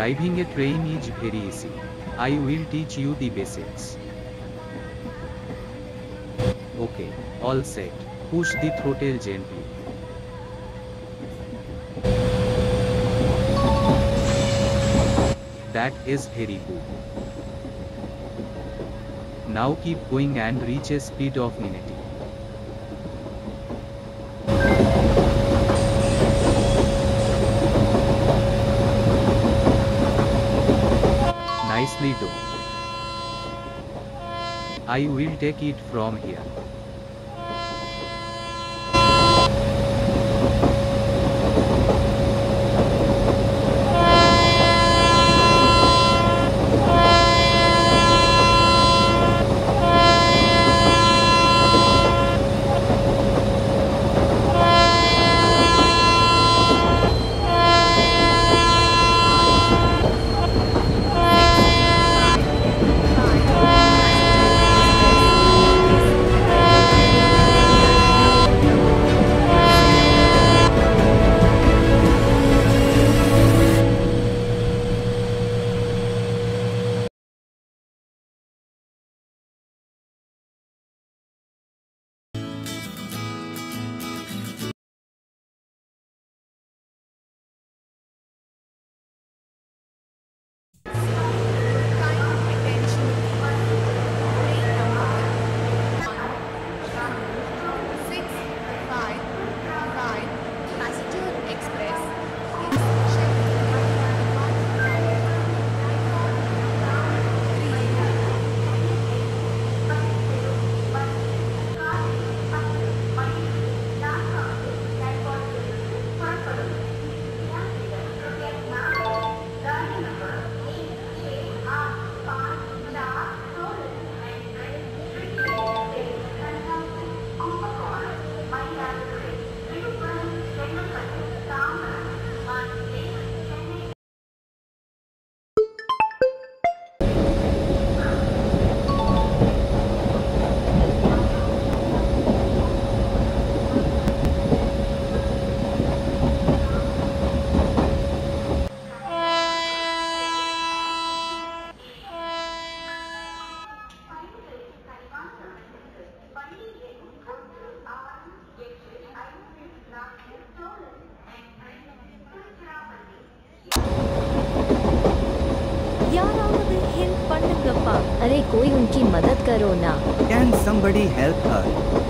Driving a train is very easy. I will teach you the basics. Okay, all set. Push the throttle gently. That is very good. Now keep going and reach a speed of minute. Nicely done. I will take it from here. अरे कोई उनकी मदद करो ना। Can somebody help her